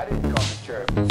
I didn't call the sheriff.